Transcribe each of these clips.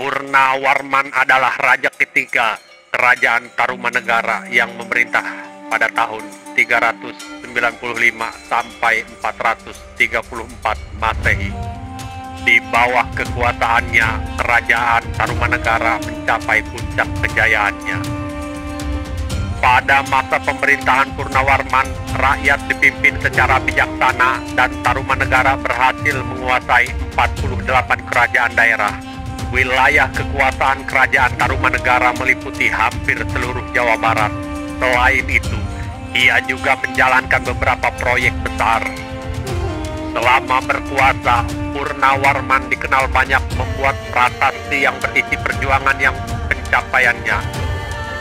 Purnawarman adalah raja ketiga kerajaan Tarumanegara yang memerintah pada tahun 395 sampai 434 Masehi. Di bawah kekuasaannya, kerajaan Tarumanegara mencapai puncak kejayaannya. Pada masa pemerintahan Purnawarman, rakyat dipimpin secara bijaksana dan Tarumanegara berhasil menguasai 48 kerajaan daerah. Wilayah kekuasaan kerajaan Tarumanegara meliputi hampir seluruh Jawa Barat. Selain itu, ia juga menjalankan beberapa proyek besar. Selama berkuasa, Purnawarman dikenal banyak membuat prasasti yang berisi perjuangan yang pencapaiannya.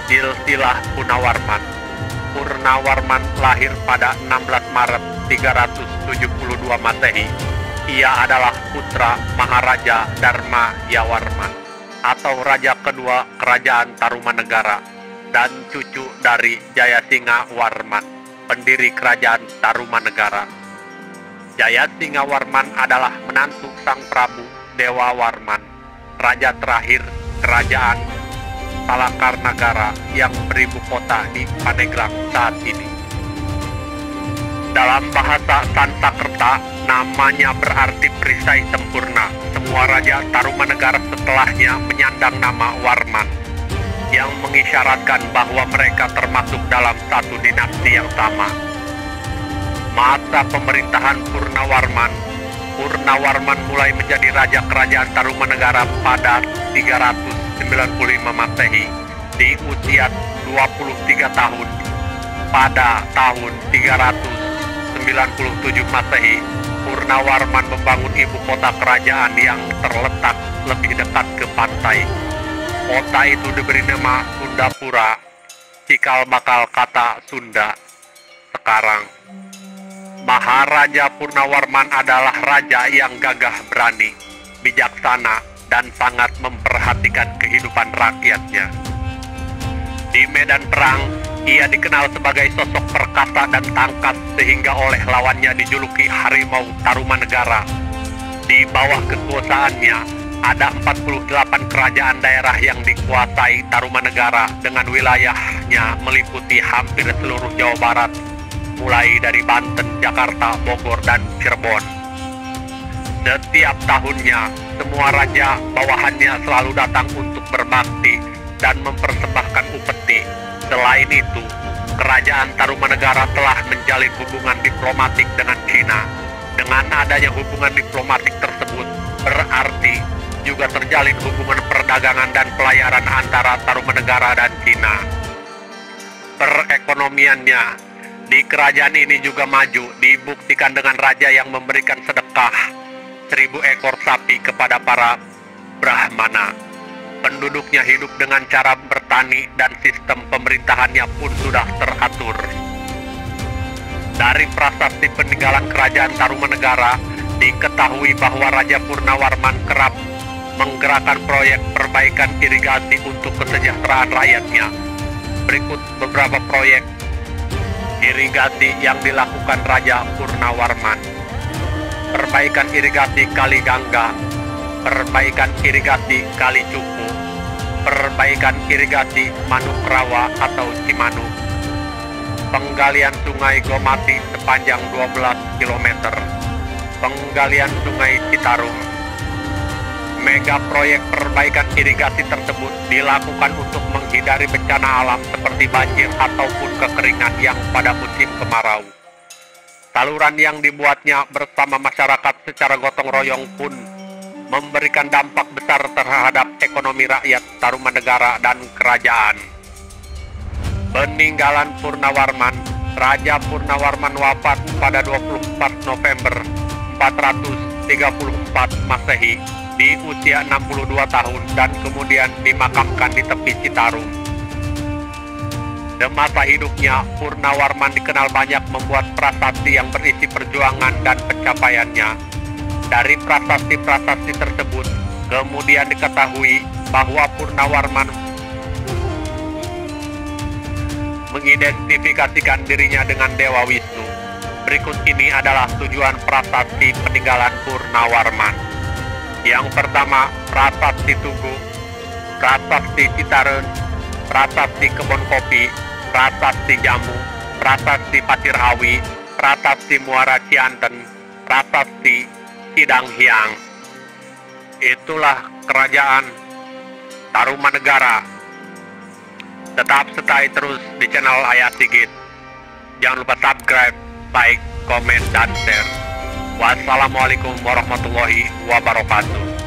Silsilah Purnawarman Purnawarman lahir pada 16 Maret 372 Masehi. Ia adalah putra Maharaja Dharma Yawarman atau raja kedua kerajaan Tarumanegara dan cucu dari Jayasingha Warman, pendiri kerajaan Tarumanegara. Jayasingha Warman adalah menantu Sang Prabu Dewa Warman, raja terakhir kerajaan Talakarnagara yang beribu kota di Pandeglang saat ini. Dalam bahasa Sansakerta, namanya berarti perisai sempurna. Semua raja Tarumanegara setelahnya menyandang nama Warman, yang mengisyaratkan bahwa mereka termasuk dalam satu dinasti yang sama masa pemerintahan Purnawarman, Purnawarman mulai menjadi raja kerajaan Tarumanegara pada 395 Masehi di usia 23 tahun. Pada tahun 397 Masehi, Purnawarman membangun ibu kota kerajaan yang terletak lebih dekat ke pantai. Kota itu diberi nama Sundapura, cikal bakal kata Sunda. Sekarang Maharaja Purnawarman adalah raja yang gagah berani, bijaksana, dan sangat memperhatikan kehidupan rakyatnya. Di medan perang, ia dikenal sebagai sosok perkasa dan tangkas sehingga oleh lawannya dijuluki Harimau Tarumanegara. Di bawah kekuasaannya, ada 48 kerajaan daerah yang dikuasai Tarumanegara dengan wilayahnya meliputi hampir seluruh Jawa Barat, mulai dari Banten, Jakarta, Bogor, dan Cirebon. Setiap tahunnya, semua raja bawahannya selalu datang untuk berbakti dan mempersembahkan upeti. Selain itu, kerajaan Tarumanegara telah menjalin hubungan diplomatik dengan Cina. Dengan adanya hubungan diplomatik tersebut, berarti juga terjalin hubungan perdagangan dan pelayaran antara Tarumanegara dan Cina. Perekonomiannya di kerajaan ini juga maju, dibuktikan dengan raja yang memberikan sedekah seribu ekor sapi kepada para Brahmana. Penduduknya hidup dengan cara bertani dan sistem pemerintahannya pun sudah teratur. Dari prasasti peninggalan kerajaan Tarumanegara, diketahui bahwa Raja Purnawarman kerap menggerakkan proyek perbaikan irigasi untuk kesejahteraan rakyatnya. Berikut beberapa proyek irigasi yang dilakukan Raja Purnawarman. Perbaikan irigasi Kali Gangga, perbaikan irigasi Kali Cupu, perbaikan irigasi Manukrawa atau Cimanuk, penggalian sungai Gomati sepanjang 12 km, penggalian sungai Citarum. Mega proyek perbaikan irigasi tersebut dilakukan untuk menghindari bencana alam seperti banjir ataupun kekeringan yang pada musim kemarau. Saluran yang dibuatnya bersama masyarakat secara gotong royong pun memberikan dampak besar terhadap ekonomi rakyat Tarumanegara dan kerajaan. Peninggalan Purnawarman, Raja Purnawarman wafat pada 24 November 434 Masehi di usia 62 tahun dan kemudian dimakamkan di tepi Citarum. Di masa hidupnya, Purnawarman dikenal banyak membuat prasasti yang berisi perjuangan dan pencapaiannya. Dari prasasti-prasasti tersebut, kemudian diketahui bahwa Purnawarman mengidentifikasikan dirinya dengan Dewa Wisnu. Berikut ini adalah tujuan prasasti peninggalan Purnawarman. Yang pertama, Prasasti Tugu, Prasasti Citaren, Prasasti Kebon Kopi, Prasasti Jamu, Prasasti Pasir Awi, Prasasti Muara Cianten, Prasasti Sidang Hyang. Itulah kerajaan Tarumanegara. Tetap stay terus di channel Ayah Sigit. Jangan lupa subscribe, like, komen, dan share. Wassalamualaikum warahmatullahi wabarakatuh.